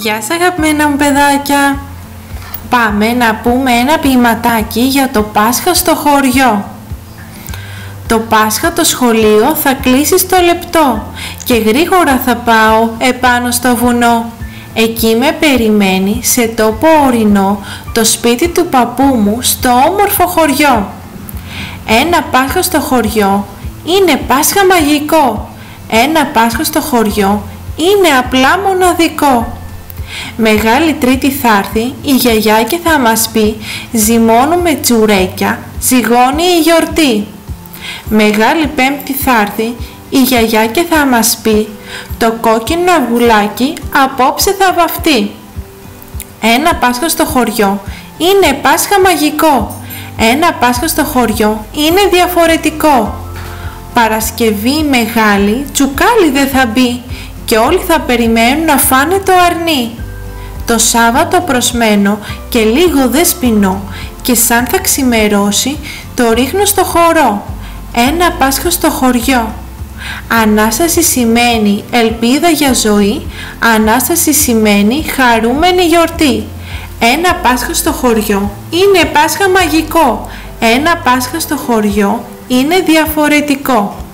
Γεια σας αγαπημένα μου παιδάκια! Πάμε να πούμε ένα ποιηματάκι για το Πάσχα στο χωριό. Το Πάσχα το σχολείο θα κλείσει στο λεπτό και γρήγορα θα πάω επάνω στο βουνό. Εκεί με περιμένει σε τόπο ορεινό το σπίτι του παππού μου στο όμορφο χωριό. Ένα Πάσχα στο χωριό είναι Πάσχα μαγικό. Ένα Πάσχα στο χωριό είναι απλά μοναδικό. Μεγάλη Τρίτη θα έρθει η γιαγιά και θα μας πει «Ζυμώνουμε τσουρέκια, ζυγώνει η γιορτή». Μεγάλη Πέμπτη θα έρθει η γιαγιά και θα μας πει «Το κόκκινο αυγουλάκι απόψε θα βαφτεί». Ένα Πάσχα στο χωριό είναι Πάσχα μαγικό. Ένα Πάσχα στο χωριό είναι διαφορετικό. Παρασκευή μεγάλη, τσουκάλι δεν θα μπει και όλοι θα περιμένουν να φάνε το αρνί. Το Σάββατο προσμένω και λίγο δεσποινό και σαν θα ξημερώσει το ρίχνω στο χορό. Ένα Πάσχα στο χωριό. Ανάσταση σημαίνει ελπίδα για ζωή, Ανάσταση σημαίνει χαρούμενη γιορτή. Ένα Πάσχα στο χωριό είναι Πάσχα μαγικό, ένα Πάσχα στο χωριό είναι διαφορετικό.